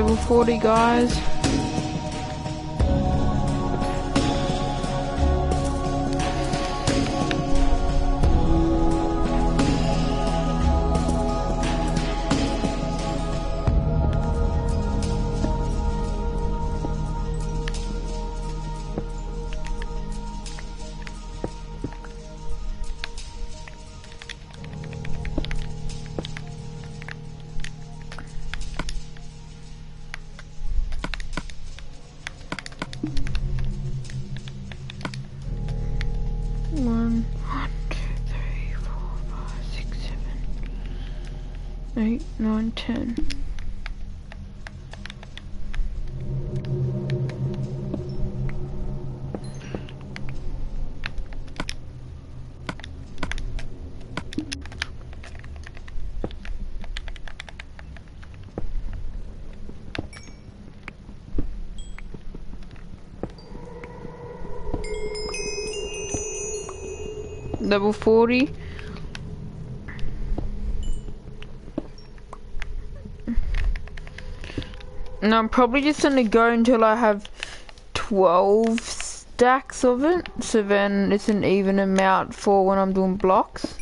Level 40, guys. Level 40. And I'm probably just gonna go until I have 12 stacks of it. So then it's an even amount for when I'm doing blocks.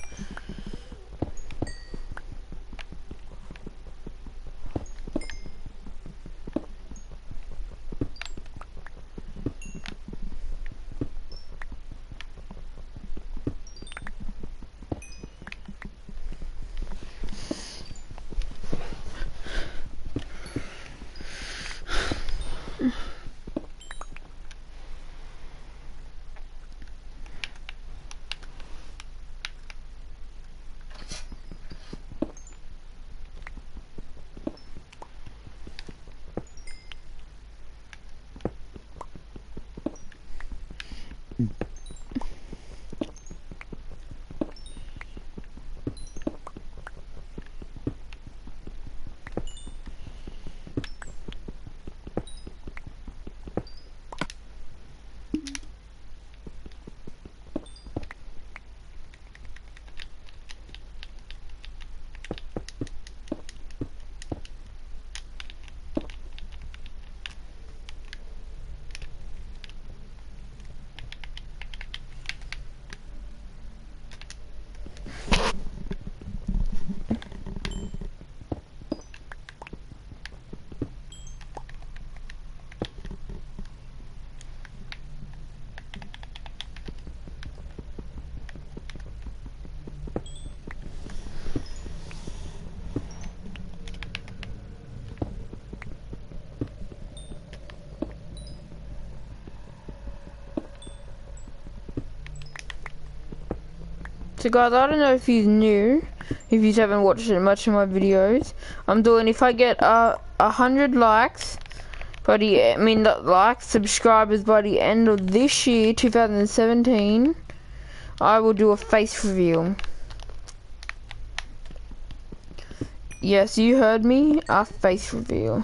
So guys, I don't know if he's new, if you haven't watched much of my videos. I'm doing, if I get uh, a uh, hundred likes, by the, I mean not likes, subscribers by the end of this year, 2017, I will do a face reveal. Yes, you heard me, a face reveal.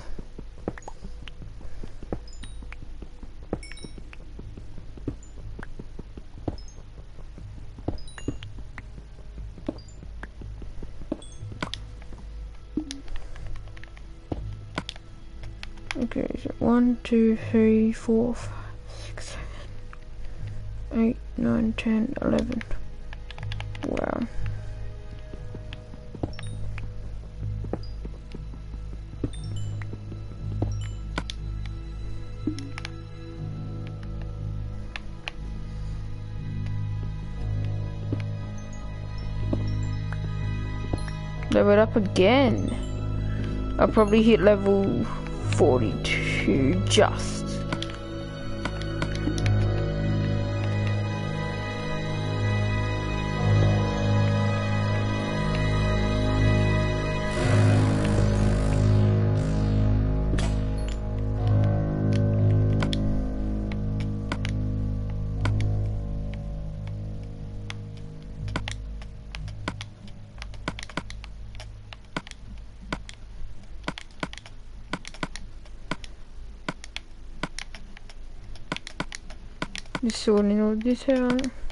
Okay, so one, two, three, four, five, six, seven, eight, nine, ten, eleven. Wow. Level up again. I'll probably hit level 42 just. Just sorting all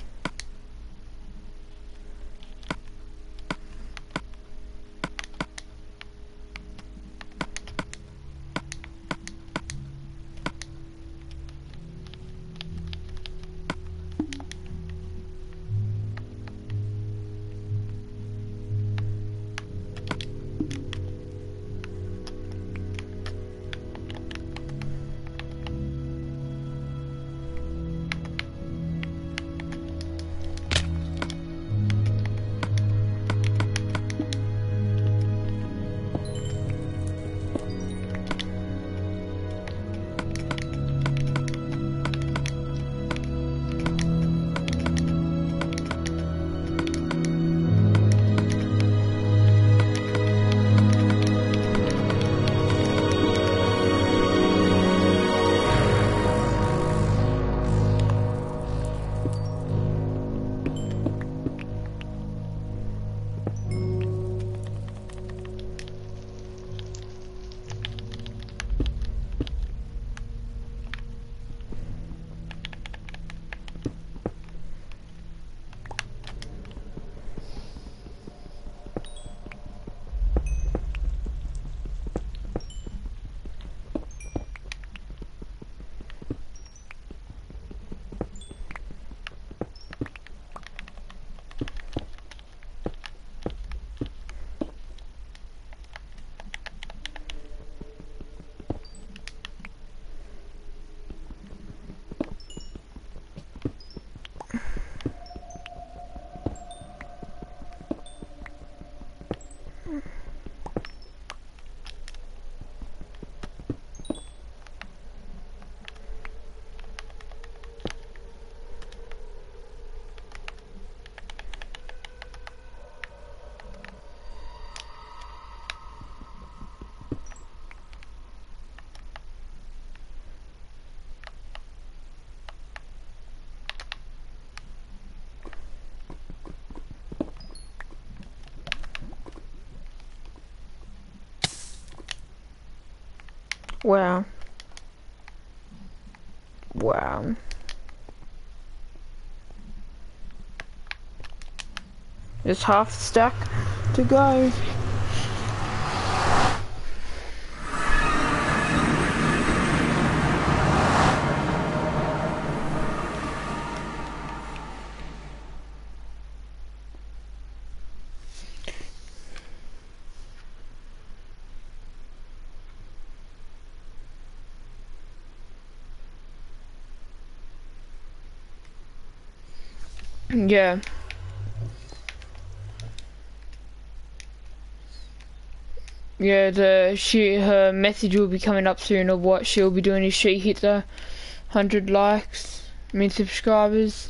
Wow. Wow. There's half the stack to go. Yeah. Yeah, the she her message will be coming up soon of what she'll be doing if she hits a hundred likes, I mean subscribers.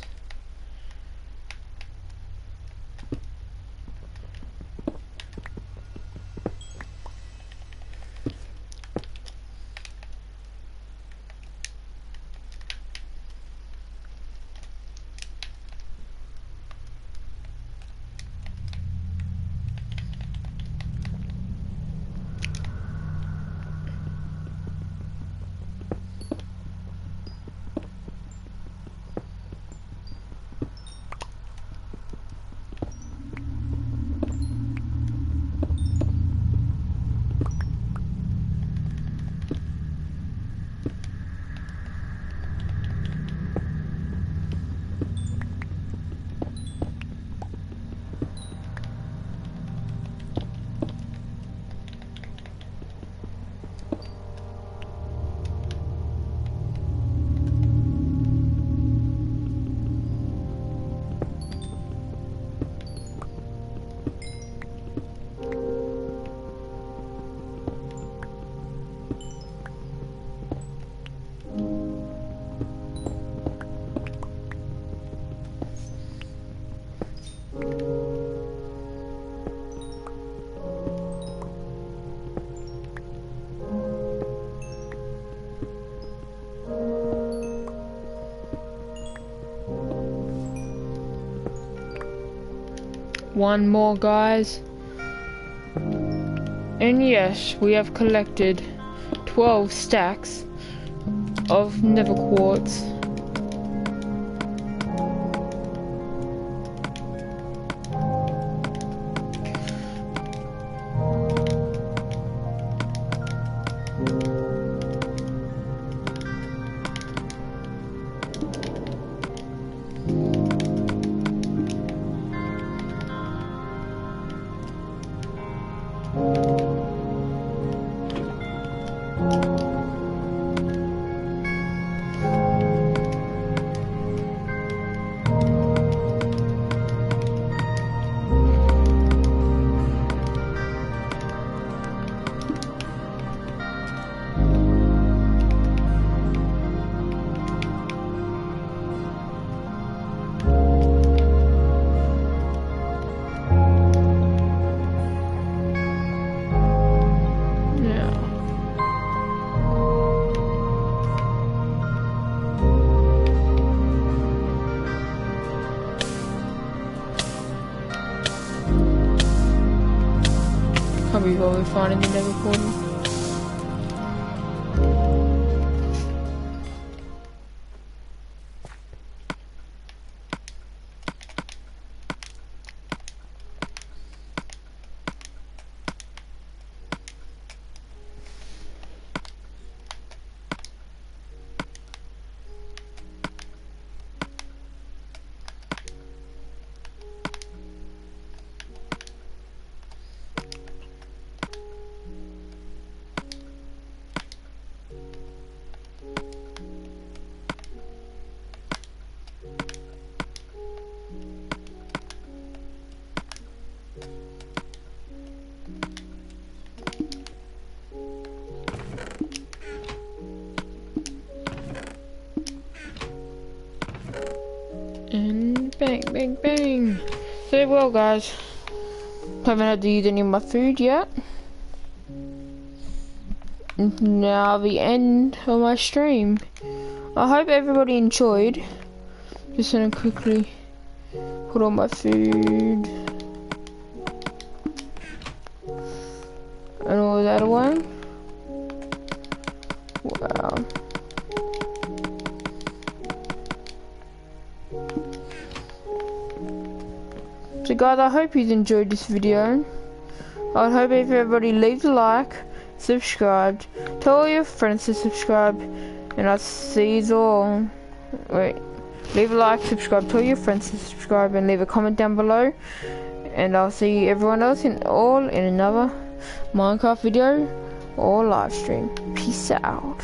One more, guys. And yes, we have collected 12 stacks of nether quartz. Can't be bothered finding the nether bang, bang. So well, guys. Haven't had to use any of my food yet. Now the end of my stream. I hope everybody enjoyed. Just gonna quickly put on my food guys, I hope you enjoyed this video. I hope if everybody leaves a like, subscribed, tell all your friends to subscribe, and I'll see you all. Wait, leave a like, subscribe, tell your friends to subscribe, and leave a comment down below. And I'll see everyone else in all in another Minecraft video or live stream. Peace out.